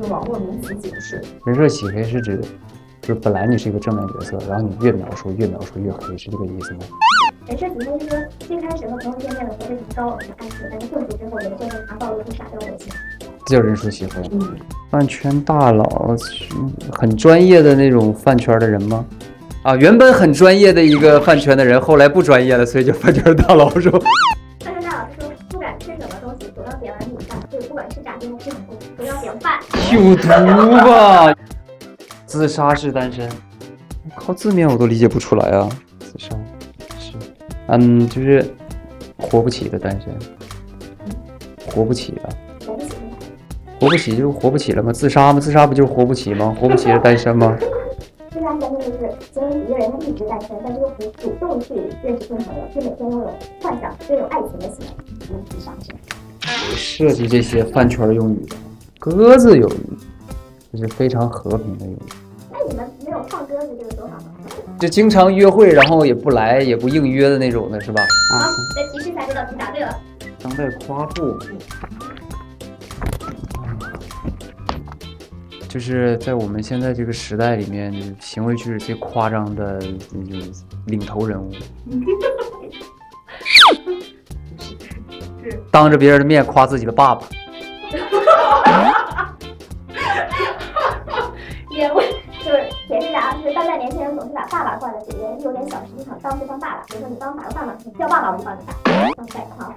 个网络名词解释。人设洗黑是指，就是本来你是一个正面角色，然后你越描述越描述越黑，是这个意思吗？人设洗黑是说，最开始和朋友见面的时候非常高冷的暗示，但是混熟之后，人设会常暴露出傻屌的情。这叫人设洗黑。嗯，饭圈大佬是很专业的那种饭圈的人吗？啊，原本很专业的一个饭圈的人，后来不专业了，所以叫饭圈大佬是吧？要点完米饭，就是不管是炸鸡还是冷冻，总要点饭。有毒吧？自杀式单身，靠字面我都理解不出来啊。自杀是，嗯，就是活不起的单身，活不起的，活不起就活不起了吗？自杀吗？自杀不就是活不起吗？活不起的单身吗？自杀单身就是形容一个人他一直单身，但是又不主动去认识新朋友，就每天拥有幻想、拥有爱情的行为，就是自杀式。设计这些饭圈用语的，鸽子友谊，这是非常和平的友谊。那你们没有放鸽子这个说法吗？就经常约会，然后也不来，也不应约的那种的，是吧？好，再提示一下这道题答对了。当代夸父，就是在我们现在这个时代里面，行为举止最夸张的，就是领头人物。当着别人的面夸自己的爸爸，也不就是解释一下啊，就是当代年轻人总是把爸爸挂在嘴边，有点小，实际上当不当爸爸。比如说你当哪个爸爸，叫爸爸我就帮你打，当代夸父。